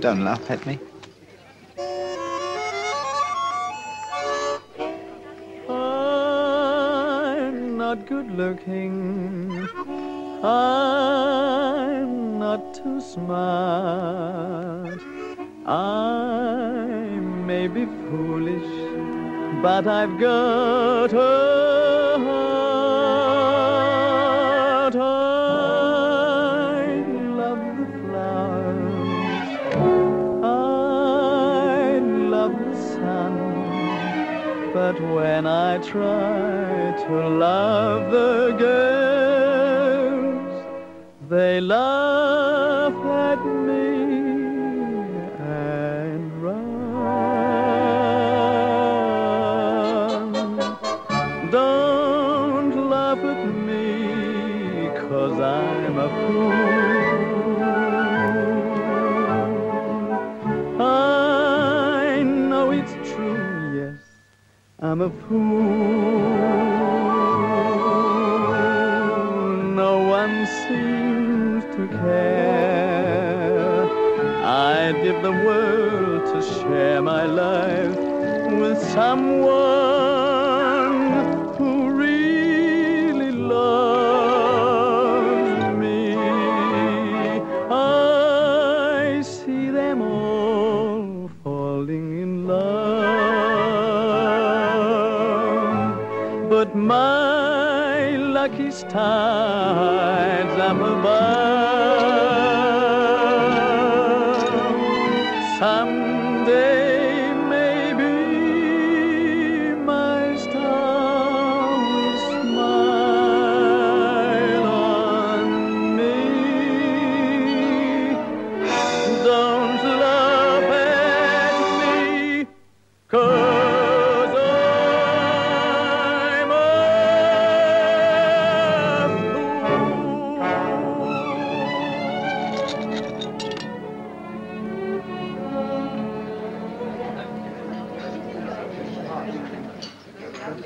Don't laugh at me. I'm not good looking. I'm not too smart. I may be foolish, but I've got a But when I try to love the girls, they laugh at me and run. Don't laugh at me, cause I'm a fool. I'm a fool. No one seems to care. I'd give the world to share my life with someone but my lucky stars up above.